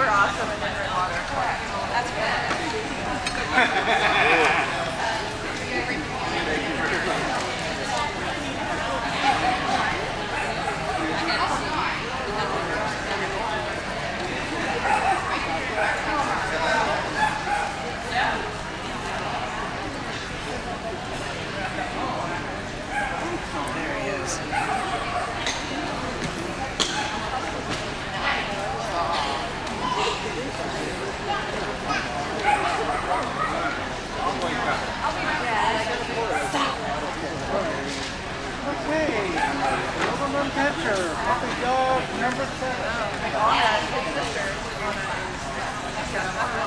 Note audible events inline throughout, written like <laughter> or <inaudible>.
We're awesome in the water. That's good. <laughs> Archer, puppy dog, number seven. You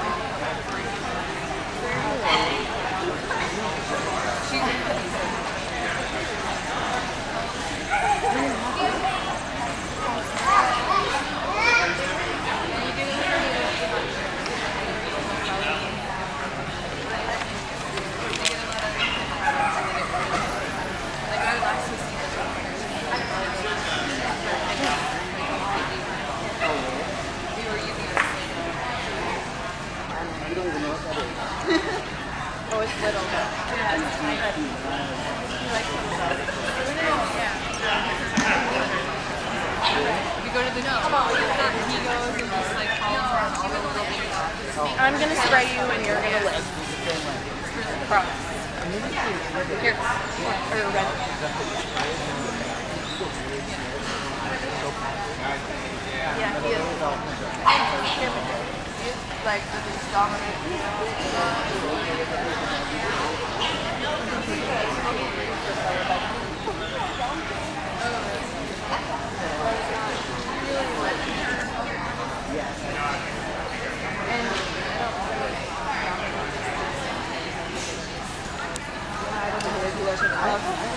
It's little. Yeah. He likes little dogs. We go to the and He goes and just like follows all the little baby. I'm gonna spray you and you're gonna live. Promise. Here. Or red. Yeah. He is like the dominant. 过去了。